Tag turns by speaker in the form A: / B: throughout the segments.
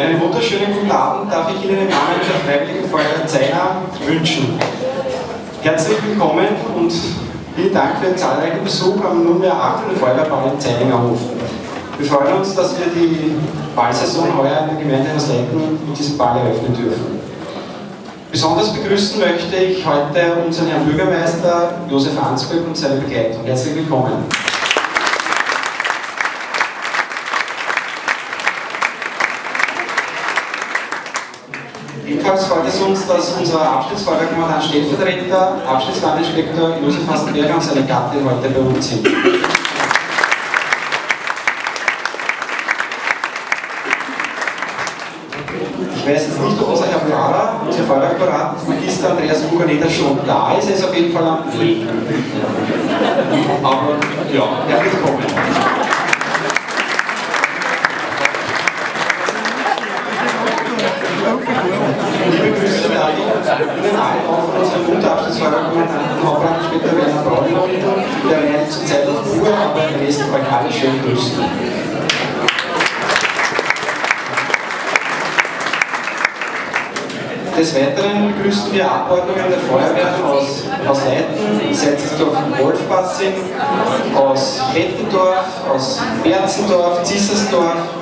A: Einen wunderschönen guten Abend darf ich Ihnen im Namen der Freiwilligen Feuerwehr Zeiner wünschen. Herzlich willkommen und vielen Dank für den zahlreichen Besuch am nunmehr achten Feuerwehrbau in Zeiningerhof. Wir freuen uns, dass wir die Ballsaison heuer in der Gemeinde Leiten mit diesem Ball eröffnen dürfen. Besonders begrüßen möchte ich heute unseren Herrn Bürgermeister Josef Ansböck und seine Begleitung. Herzlich willkommen. Ebenfalls freut es uns, dass unser Abschnittsfeuerwehrkommandant Stellvertreter, Abschnittslandinspektor Josef Hasenberger und seine Gattin heute bei uns sind. Ich weiß jetzt nicht, ob unser Herr Pfarrer, unser Feuerwehrapparat, Magister Andreas Buganeder schon da ist. Er ist auf jeden Fall am Weg. Aber ja, er wird kommen. Liebe Grüße da Ihnen allen auch von unserem Unterabschnittsfeuerwehrkommandanten Hauptbrandinspektor Werner Braunloh, der wäre zurzeit auf Ruhe, aber er lässt euch alle schön grüßen. Des Weiteren begrüßen wir Abordnungen der Feuerwehr aus, aus Leiten, Setzesdorf und Wolfbassing, aus Hettendorf, aus Berzendorf, Zissersdorf,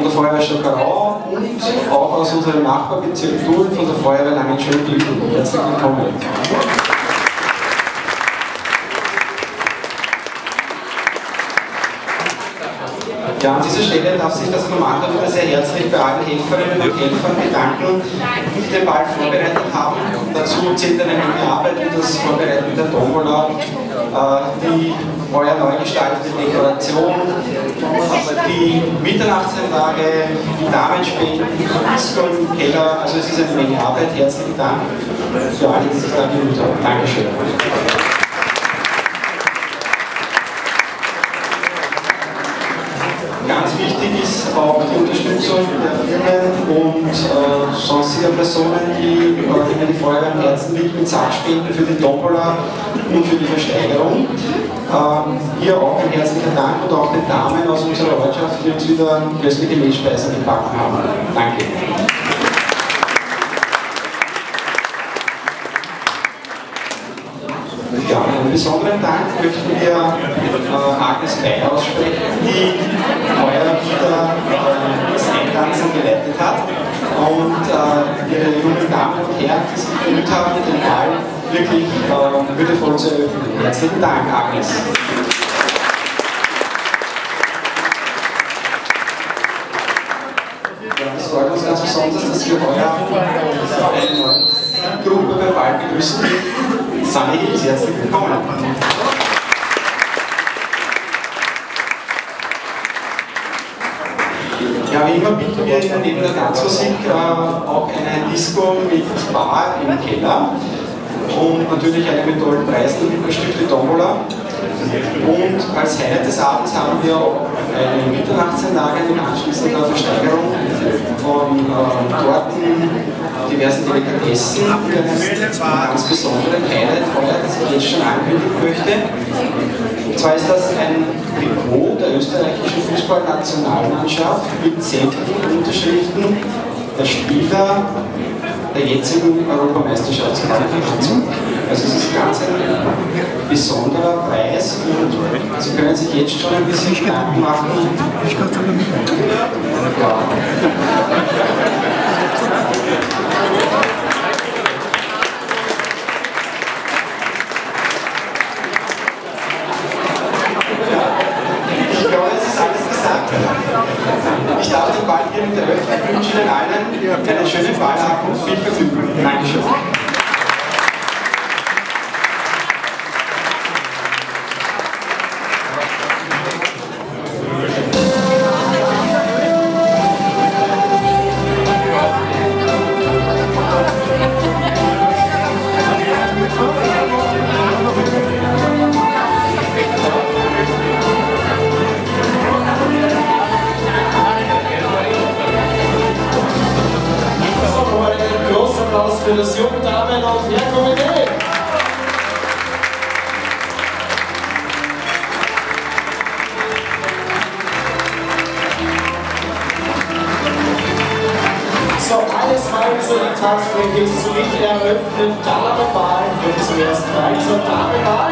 A: von der Feuerwehr Stockerau und auch aus unserem Nachbarbezirk Tulln von der Feuerwehr Langenschön-Bilden. Herzlich willkommen. Ja, an dieser Stelle darf sich das Kommando wieder sehr herzlich bei allen Helferinnen und Helfern bedanken, die den Ball vorbereitet haben. Dazu zählt eine Menge Arbeit und das Vorbereiten der Tombola, äh, die euer neu gestaltete Dekoration, die Mitternachtsanlage, die Damenspenden, die Disco im Keller. Also es ist eine Menge Arbeit. Herzlichen Dank für alle, die sich da bemüht haben. Dankeschön. Ganz wichtig ist auch die Unterstützung der und äh, sonstiger Personen, die äh, die Feuerwehr am Herzen liegt, mit Sachspenden für die Tombola und für die Versteigerung. Ähm, hier auch ein herzlicher Dank und auch den Damen aus unserer Ortschaft, die uns wieder köstliche Milchspeisen gebacken haben. Danke. Ja, einen besonderen Dank möchten wir äh, Agnes Bay aussprechen, die heuer wieder äh, Eintanzen geleitet hat und äh, ihre jungen Damen und Herren, die sich bemüht haben, den Ball wirklich äh, würdevoll zu eröffnen. Herzlichen Dank, Agnes. Ja, es freut uns ganz besonders, dass wir heuer eine neue Gruppe beim Ball begrüßen. Sunny Hills, herzlich willkommen. Ja, wie immer bieten wir Ihnen neben der Tanzmusik äh, auch eine Disco mit Bar im Keller und natürlich eine mit tollen Preisen, ein Stück wie Tombola. Und als Highlight des Abends haben wir eine Mitternachtsanlage mit anschließender Versteigerung von äh, Torten, diversen Delikatessen. Ganz besonderes Highlight heuer, das ich jetzt schon ankündigen möchte. Und zwar ist das ein Trikot der österreichischen Fußballnationalmannschaft mit sämtlichen Unterschriften der Spieler der jetzigen Europameisterschaftsqualifikation. Also es ist ganz ein besonderer Preis und Sie können sich jetzt schon ein bisschen Gedanken machen. Ja. für das junge Damen und
B: Herr So, alles weitere Tagsblick ist zu nicht eröffnen. Damenwahl wird zum ersten Mal zur Damenwahl.